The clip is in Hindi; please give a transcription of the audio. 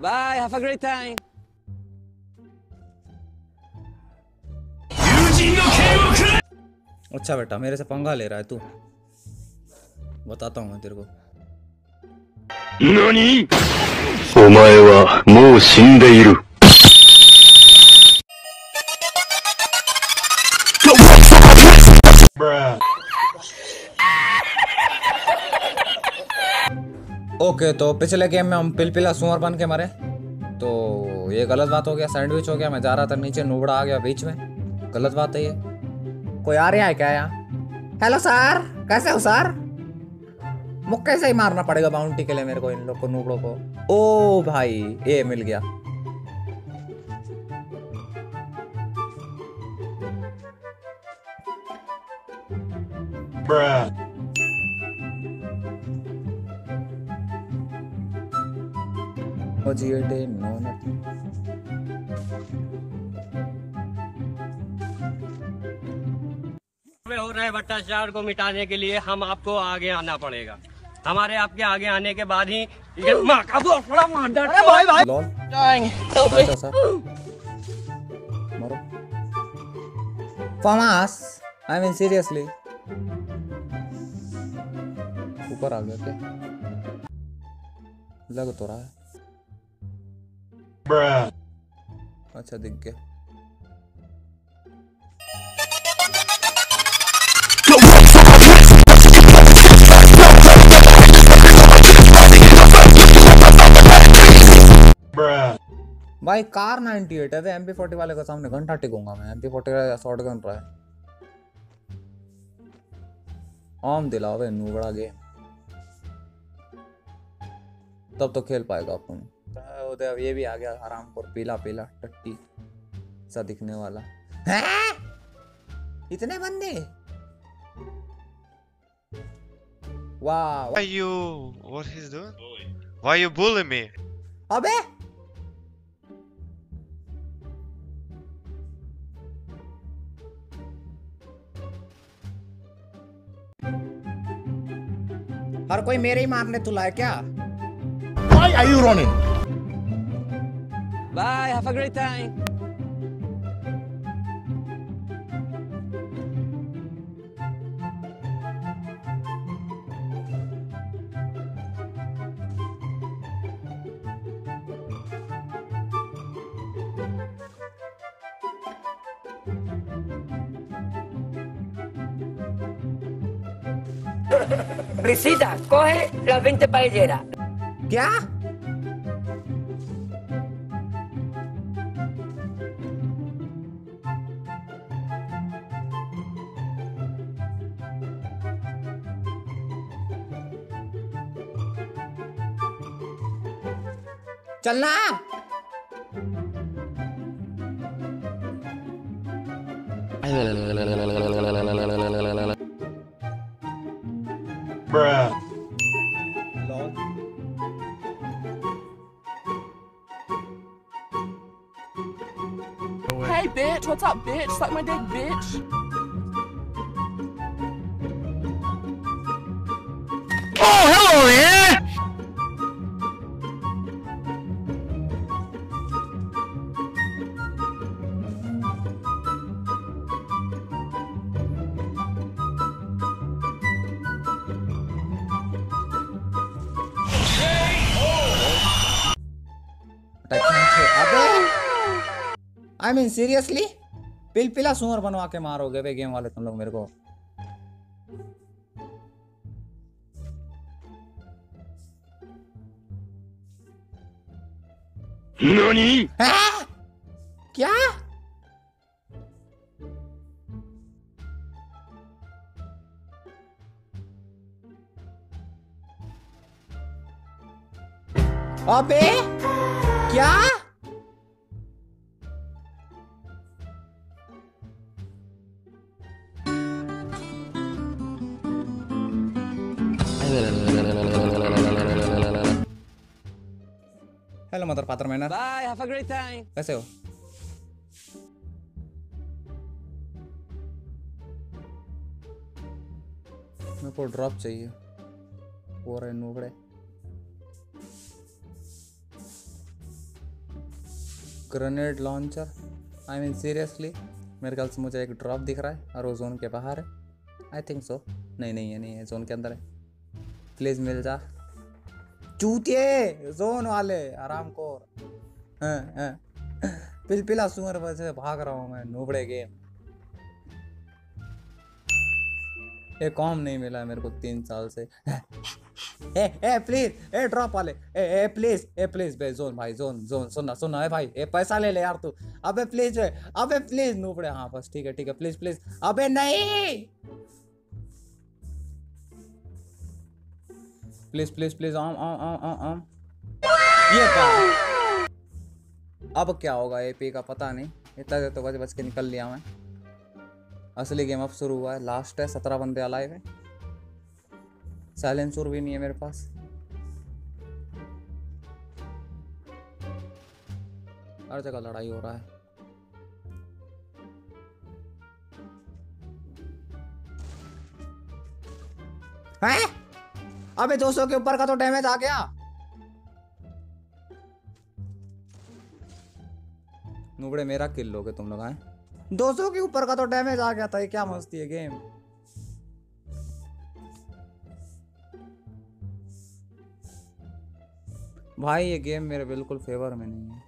Bye. Have a great time. अच्छा बेटा मेरे से पंगा ले रहा है तू बताता हूँ मैं तेरे को 何 ओके तो पिछले गेम में हम पिलपिला सुअर बन के मरे। तो ये गलत बात हो गया सैंडविच हो गया मैं जा रहा था नीचे नुबड़ा आ गया बीच में। गलत बात है ये। कोई आ रहा है क्या यहाँ? हेलो सर कैसे हो सर मुक्के से ही मारना पड़ेगा बाउंटी के लिए मेरे को इन लोग को नूबड़ों को। ओ भाई ये मिल गया। Oh, GA no, nothing. हो रहे भ्रष्टाचार को मिटाने के लिए हम आपको आगे आना पड़ेगा। हमारे आपके आगे आने के बाद ही फामास आई मीन सीरियसली ऊपर आ गया क्या लग तो रहा है। अच्छा दिख गया। भाई कार 98 है एमपी 40 वाले के सामने घंटा टिकूँगा मैं। एमपी 40 का शॉट गन रहा है। आम दिलावे नूबड़ा गेम तब तो खेल पाएगा अपन। उधर ये भी आ गया आराम पर पीला पीला टट्टी सा दिखने वाला हैं इतने बंदे वाह Why you? What he's doing? Why you bully me? अबे हर कोई मेरे ही मारने तुला है क्या Why are you running? Bye. Have a great time. Risita, coge las 20 paelleras. क्या चलना Hey, bitch, what's up, bitch? Suck my dick, bitch. I mean seriously पिलपिला सुअर बनवा के मारोगे वे गेम वाले तुम लोग मेरे को। हैं? क्या? अबे क्या? हेलो मदर पात्र मैनर Bye. Have a great time. कैसे हो मेरे को ड्रॉप चाहिए। वो रहे नूबड़े grenade launcher I mean seriously मेरे ख्याल से मुझे एक ड्रॉप दिख रहा है और वो जोन के बाहर है। आई थिंक सो नहीं नहीं है नहीं है जोन के अंदर है। प्लीज़ मिल जा। चूतिए, जोन वाले, आराम को पिलपिला सुअर वजह भाग रहा हूँ मैं, नूबड़े गेम। ये कॉम नहीं मिला मेरे को तीन साल से। ए ए प्लीज़ ए ड्रॉप वाले। ए ए प्लीज़ ए प्लीज़ बे, जोन भाई, जोन जोन, सुनना सुनना है भाई, ए, पैसा ले ले यार तू। अबे प्लीज़ अबे प्लीज़ नूबड़े। हाँ बस, ठीक है ठीक है प्लीज़ प्लीज़ अबे, नहीं! प्लीज़ प्लीज़ प्लीज़, आम आम आम आम आम। ये क्या? अब क्या होगा एपी का, पता नहीं। इतना देर तो बच बच के निकल लिया मैं। असली गेम अब शुरू हुआ है। लास्ट है, सत्रह बंदे अलाइव है। साइलेंसर भी नहीं है मेरे पास। हर जगह लड़ाई हो रहा है। हैं? अबे 200 के ऊपर का तो डैमेज आ गया। नुबड़े मेरा किल लोगे तुम लोग दो 200 के ऊपर का तो डैमेज आ गया था ये क्या मस्ती है गेम भाई ये गेम मेरे बिल्कुल फेवर में नहीं है।